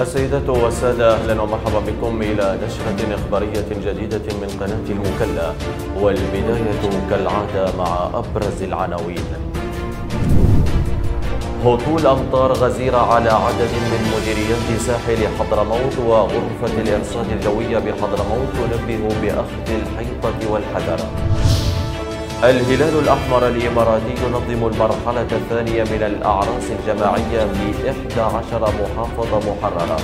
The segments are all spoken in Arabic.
سيدات والسادة أهلا ومرحبا بكم إلى نشرة إخبارية جديدة من قناة المكلا والبداية كالعادة مع أبرز العناوين. هطول أمطار غزيرة على عدد من مديريات ساحل حضرموت وغرفة الإرصاد الجوية بحضرموت تنبه بأخذ الحيطة والحذر الهلال الأحمر الإماراتي ينظم المرحلة الثانية من الأعراس الجماعية في 11 محافظة محررة.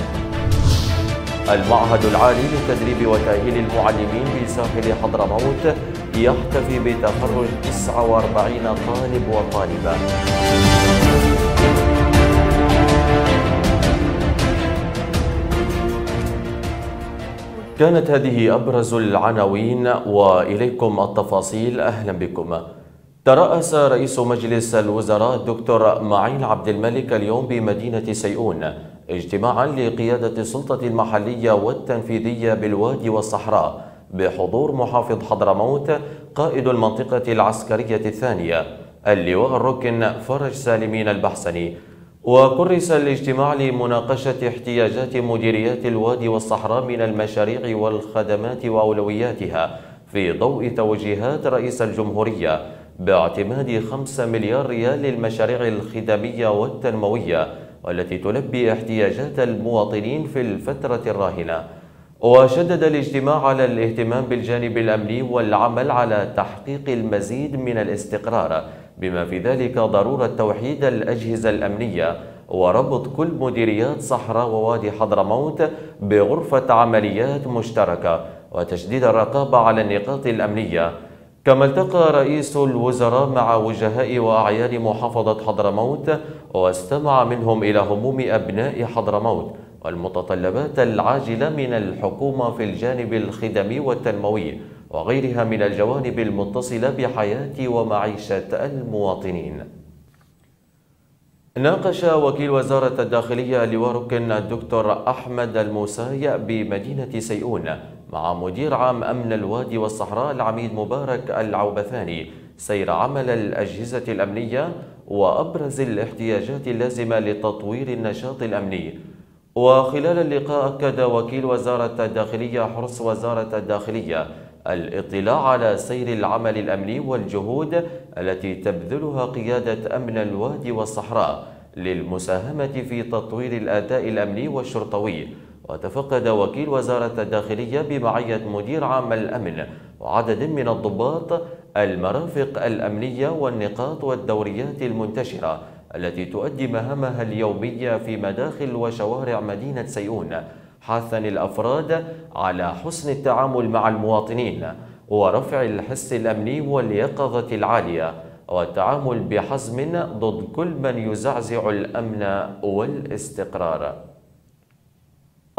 المعهد العالي للتدريب وتأهيل المعلمين بساحل حضرموت يحتفي بتخرج 49 طالب وطالبة. كانت هذه أبرز العناوين وإليكم التفاصيل. أهلا بكم. ترأس رئيس مجلس الوزراء الدكتور معين عبد الملك اليوم بمدينة سيئون اجتماعا لقيادة السلطة المحلية والتنفيذية بالوادي والصحراء بحضور محافظ حضرموت قائد المنطقة العسكرية الثانية. اللواء الركن فرج سالمين البحسني. وكرس الاجتماع لمناقشة احتياجات مديريات الوادي والصحراء من المشاريع والخدمات وأولوياتها في ضوء توجيهات رئيس الجمهورية باعتماد 5 مليار ريال للمشاريع الخدمية والتنموية والتي تلبي احتياجات المواطنين في الفترة الراهنة. وشدد الاجتماع على الاهتمام بالجانب الأمني والعمل على تحقيق المزيد من الاستقرار بما في ذلك ضرورة توحيد الأجهزة الأمنية وربط كل مديريات صحراء ووادي حضرموت بغرفة عمليات مشتركة وتشديد الرقابة على النقاط الأمنية. كما التقى رئيس الوزراء مع وجهاء وأعيان محافظة حضرموت واستمع منهم إلى هموم أبناء حضرموت والمتطلبات العاجلة من الحكومة في الجانب الخدمي والتنموي. وغيرها من الجوانب المتصلة بحياة ومعيشة المواطنين. ناقش وكيل وزارة الداخلية لواء الدكتور أحمد الموساي بمدينة سيئون مع مدير عام أمن الوادي والصحراء العميد مبارك العوبثاني سير عمل الأجهزة الأمنية وأبرز الاحتياجات اللازمة لتطوير النشاط الأمني. وخلال اللقاء أكد وكيل وزارة الداخلية حرص وزارة الداخلية الاطلاع على سير العمل الأمني والجهود التي تبذلها قيادة أمن الوادي والصحراء للمساهمة في تطوير الأداء الأمني والشرطوي. وتفقد وكيل وزارة الداخلية بمعية مدير عام الأمن وعدد من الضباط المرافق الأمنية والنقاط والدوريات المنتشرة التي تؤدي مهامها اليومية في مداخل وشوارع مدينة سيئون حثا الأفراد على حسن التعامل مع المواطنين ورفع الحس الأمني واليقظة العالية والتعامل بحزم ضد كل من يزعزع الأمن والاستقرار.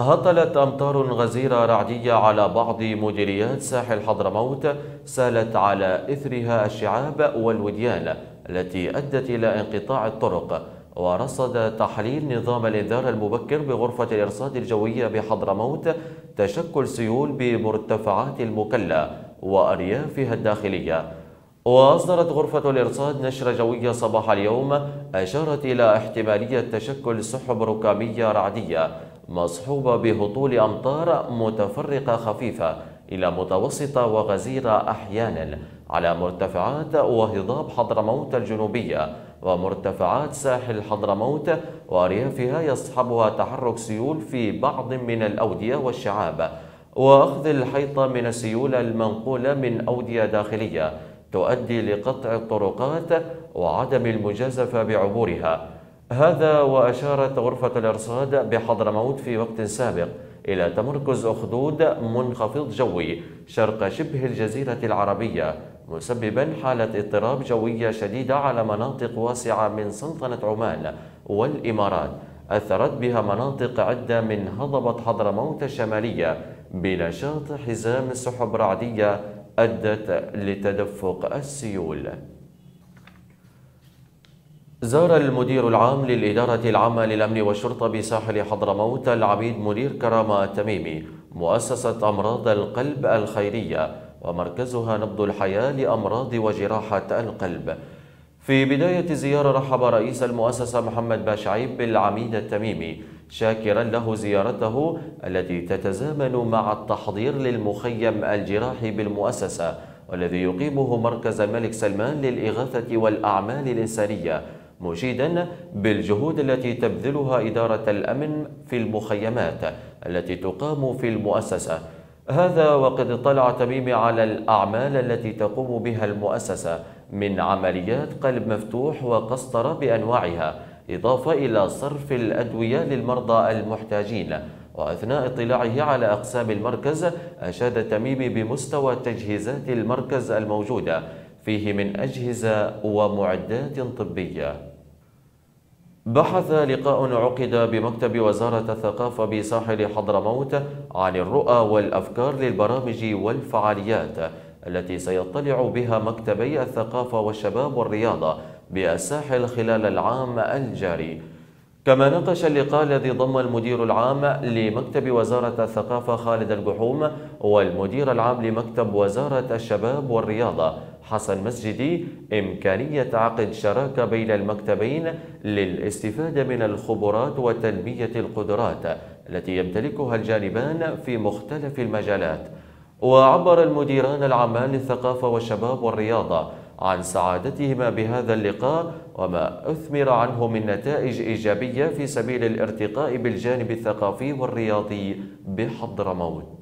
هطلت أمطار غزيرة رعدية على بعض مديريات ساحل حضرموت سالت على إثرها الشعاب والوديان التي أدت إلى انقطاع الطرق ورصد تحليل نظام الإنذار المبكر بغرفة الإرصاد الجوية بحضرموت تشكل سيول بمرتفعات المكلا وأريافها الداخلية. وأصدرت غرفة الإرصاد نشرة جوية صباح اليوم أشارت إلى احتمالية تشكل سحب ركامية رعدية مصحوبة بهطول أمطار متفرقة خفيفة إلى متوسطة وغزيرة أحيانا على مرتفعات وهضاب حضرموت الجنوبية ومرتفعات ساحل حضرموت وأريافها يصحبها تحرك سيول في بعض من الأودية والشعاب. وأخذ الحيطة من السيول المنقولة من أودية داخلية تؤدي لقطع الطرقات وعدم المجازفة بعبورها. هذا وأشارت غرفة الإرصاد بحضرموت في وقت سابق. إلى تمركز أخدود منخفض جوي شرق شبه الجزيرة العربية مسببا حالة اضطراب جوية شديدة على مناطق واسعة من سلطنة عمان والإمارات أثرت بها مناطق عدة من هضبة حضرموت الشمالية بنشاط حزام سحب رعدية أدت لتدفق السيول. زار المدير العام للإدارة العامة للأمن والشرطة بساحل حضرموت العميد منير كرامة التميمي مؤسسة أمراض القلب الخيرية ومركزها نبض الحياة لأمراض وجراحة القلب. في بداية الزيارة رحب رئيس المؤسسة محمد باشعيب بالعميد التميمي شاكرا له زيارته التي تتزامن مع التحضير للمخيم الجراحي بالمؤسسة والذي يقيمه مركز الملك سلمان للإغاثة والأعمال الإنسانية. مشيدا بالجهود التي تبذلها إدارة الأمن في المخيمات التي تقام في المؤسسة. هذا وقد اطلع تميم على الأعمال التي تقوم بها المؤسسة من عمليات قلب مفتوح وقسطرة بأنواعها إضافة إلى صرف الأدوية للمرضى المحتاجين. وأثناء اطلاعه على أقسام المركز أشاد تميم بمستوى تجهيزات المركز الموجودة فيه من أجهزة ومعدات طبية. بحث لقاء عقد بمكتب وزارة الثقافة بساحل حضرموت عن الرؤى والأفكار للبرامج والفعاليات التي سيطلع بها مكتبي الثقافة والشباب والرياضة بالساحل خلال العام الجاري. كما ناقش اللقاء الذي ضم المدير العام لمكتب وزارة الثقافة خالد الجحوم والمدير العام لمكتب وزارة الشباب والرياضة حسن مسجدي إمكانية عقد شراكة بين المكتبين للاستفادة من الخبرات وتنمية القدرات التي يمتلكها الجانبان في مختلف المجالات. وعبر المديران العامان للثقافة والشباب والرياضة عن سعادتهما بهذا اللقاء وما أثمر عنه من نتائج إيجابية في سبيل الارتقاء بالجانب الثقافي والرياضي بحضرموت.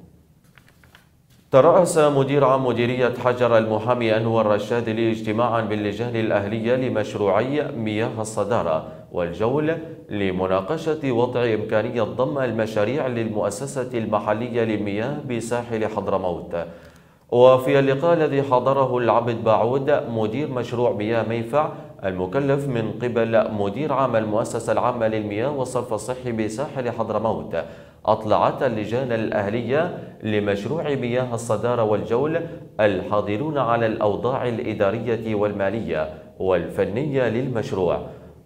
ترأس مدير عام مديرية حجر المحامي أنور رشادلي اجتماعا باللجان الأهلية لمشروعي مياه الصدارة والجول لمناقشة وضع إمكانية ضم المشاريع للمؤسسة المحلية للمياه بساحل حضرموت. وفي اللقاء الذي حضره العبد باعود مدير مشروع مياه ميفع المكلف من قبل مدير عام المؤسسة العامة للمياه والصرف الصحي بساحل حضرموت. أطلعت اللجان الأهلية لمشروع مياه الصدارة والجول الحاضرون على الأوضاع الإدارية والمالية والفنية للمشروع.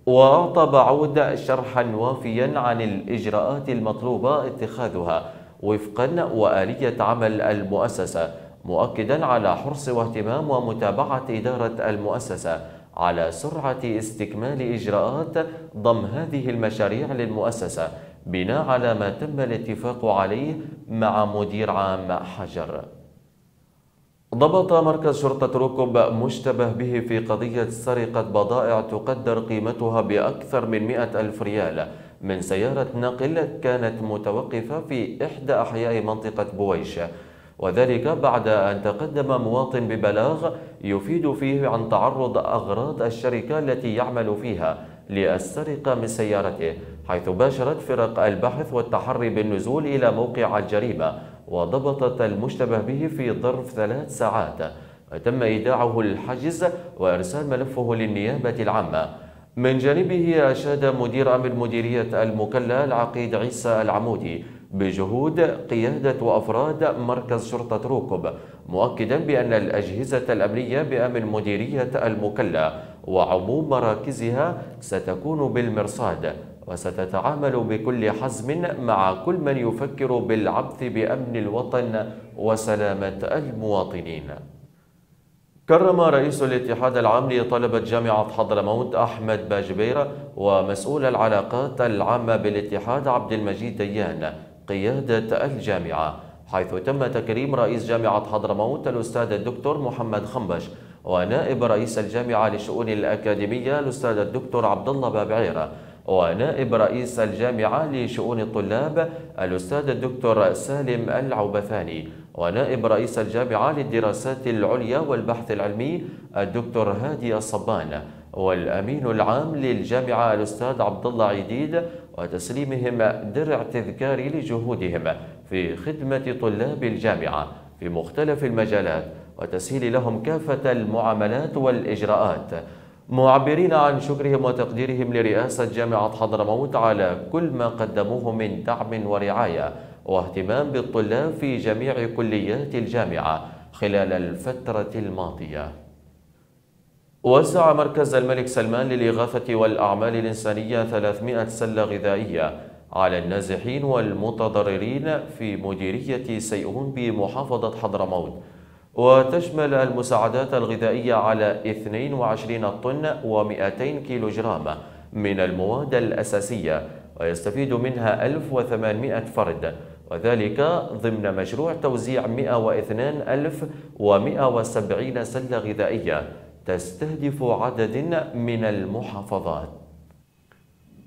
وأعطى بعود شرحا وافيا عن الإجراءات المطلوبة اتخاذها وفقا وآلية عمل المؤسسة مؤكدا على حرص واهتمام ومتابعة إدارة المؤسسة على سرعة استكمال إجراءات ضم هذه المشاريع للمؤسسة بناء على ما تم الاتفاق عليه مع مدير عام حجر. ضبط مركز شرطة ركب مشتبه به في قضية سرقة بضائع تقدر قيمتها بأكثر من مئة ألف ريال من سيارة نقل كانت متوقفة في إحدى أحياء منطقة بويش. وذلك بعد أن تقدم مواطن ببلاغ يفيد فيه عن تعرض أغراض الشركة التي يعمل فيها للسرقة من سيارته. حيث باشرت فرق البحث والتحري بالنزول إلى موقع الجريمة وضبطت المشتبه به في ظرف ثلاث ساعات. وتم إيداعه الحجز وإرسال ملفه للنيابة العامة. من جانبه أشاد مدير أمن مديرية المكلا العقيد عيسى العمودي بجهود قيادة وأفراد مركز شرطة روكب مؤكدا بأن الأجهزة الأمنية بأمن مديرية المكلا وعموم مراكزها ستكون بالمرصاد. وستتعامل بكل حزم مع كل من يفكر بالعبث بأمن الوطن وسلامة المواطنين. كرم رئيس الاتحاد العام لطلبة جامعة حضرموت أحمد باجبير ومسؤول العلاقات العامة بالاتحاد عبد المجيد ديان قيادة الجامعة حيث تم تكريم رئيس جامعة حضرموت الأستاذ الدكتور محمد خنبش ونائب رئيس الجامعة للشؤون الأكاديمية الأستاذ الدكتور عبد الله بابعيرة ونائب رئيس الجامعة لشؤون الطلاب الأستاذ الدكتور سالم العبثاني ونائب رئيس الجامعة للدراسات العليا والبحث العلمي الدكتور هادي الصبان والأمين العام للجامعة الأستاذ عبد الله عيديد وتسليمهم درع تذكاري لجهودهم في خدمة طلاب الجامعة في مختلف المجالات وتسهيل لهم كافة المعاملات والإجراءات. معبرين عن شكرهم وتقديرهم لرئاسة جامعة حضرموت على كل ما قدموه من دعم ورعاية واهتمام بالطلاب في جميع كليات الجامعة خلال الفترة الماضية. وزع مركز الملك سلمان للإغاثة والأعمال الإنسانية 300 سلة غذائية على النازحين والمتضررين في مديرية سيئون بمحافظة حضرموت. وتشمل المساعدات الغذائية على 22 طن و200 كيلوغرام من المواد الأساسية ويستفيد منها 1800 فرد وذلك ضمن مشروع توزيع 102170 سلة غذائية تستهدف عدد من المحافظات.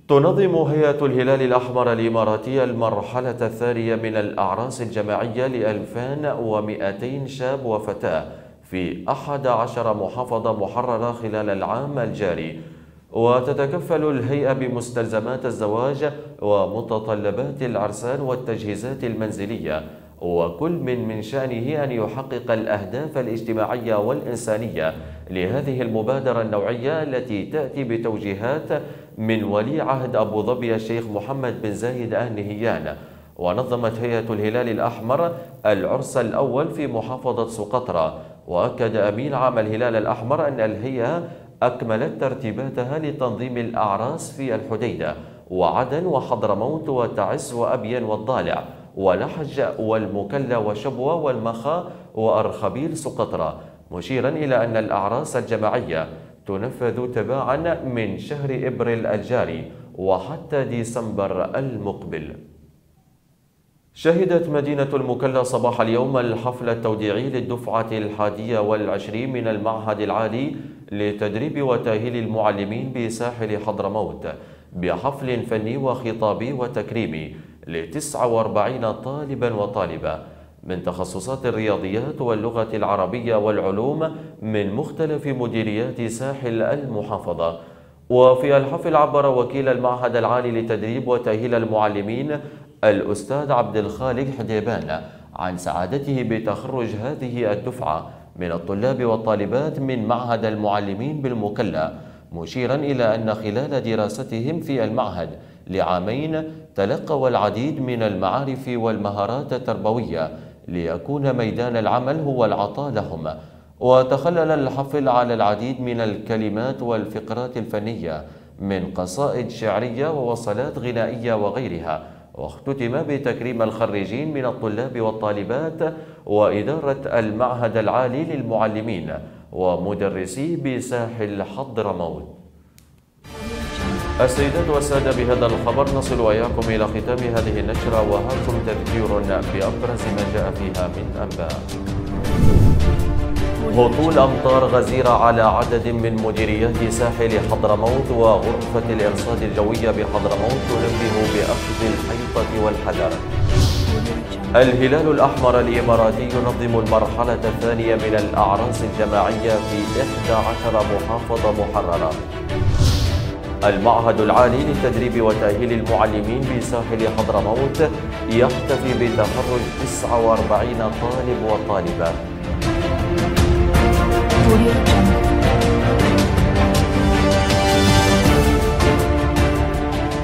تنظم هيئة الهلال الأحمر الإماراتية المرحلة الثانية من الأعراس الجماعية ل 2200 شاب وفتاة في 11 محافظة محررة خلال العام الجاري. وتتكفل الهيئة بمستلزمات الزواج ومتطلبات العرسان والتجهيزات المنزلية وكل من من شأنه أن يحقق الأهداف الاجتماعية والإنسانية لهذه المبادرة النوعية التي تأتي بتوجيهات من ولي عهد أبو ظبي الشيخ محمد بن زايد آل نهيان ونظمت هيئة الهلال الأحمر العرس الأول في محافظة سقطرى وأكد أمين عام الهلال الأحمر أن الهيئة أكملت ترتيباتها لتنظيم الأعراس في الحديدة وعدن وحضرموت وتعز وأبين والضالع ولحج والمكلا وشبوة والمخا وأرخبيل سقطرى مشيرا إلى أن الأعراس الجماعية تنفذ تباعا من شهر إبريل الجاري وحتى ديسمبر المقبل. شهدت مدينة المكلا صباح اليوم الحفل التوديعي للدفعة الحادية والعشرين من المعهد العالي لتدريب وتأهيل المعلمين بساحل حضرموت بحفل فني وخطابي وتكريمي ل 49 طالبا وطالبة من تخصصات الرياضيات واللغة العربية والعلوم من مختلف مديريات ساحل المحافظة. وفي الحفل عبر وكيل المعهد العالي لتدريب وتأهيل المعلمين الأستاذ عبد الخالق حديبان عن سعادته بتخرج هذه الدفعة من الطلاب والطالبات من معهد المعلمين بالمكلا مشيرا إلى أن خلال دراستهم في المعهد لعامين تلقوا العديد من المعارف والمهارات التربوية ليكون ميدان العمل هو العطاء لهم وتخلل الحفل على العديد من الكلمات والفقرات الفنية من قصائد شعرية ووصلات غنائية وغيرها. واختتم بتكريم الخريجين من الطلاب والطالبات وإدارة المعهد العالي للمعلمين ومدرسي بساحل حضرموت. السيدات والسادة بهذا الخبر نصل وإياكم إلى ختام هذه النشرة وهاكم تذكير بأبرز ما جاء فيها من أنباء. هطول أمطار غزيرة على عدد من مديريات ساحل حضرموت وغرفة الإرصاد الجوية بحضرموت تنبه بأخذ الحيطة والحذر. الهلال الأحمر الإماراتي ينظم المرحلة الثانية من الأعراس الجماعية في 11 محافظة محررة. المعهد العالي للتدريب وتأهيل المعلمين بساحل حضرموت يحتفي بتخرج 49 طالب وطالبة.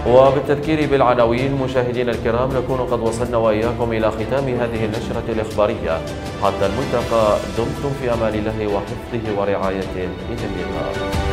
وبالتذكير بالعناوين مشاهدينا الكرام نكون قد وصلنا وإياكم إلى ختام هذه النشرة الإخبارية. حتى الملتقى دمتم في أمان الله وحفظه ورعايته. إلى اللقاء.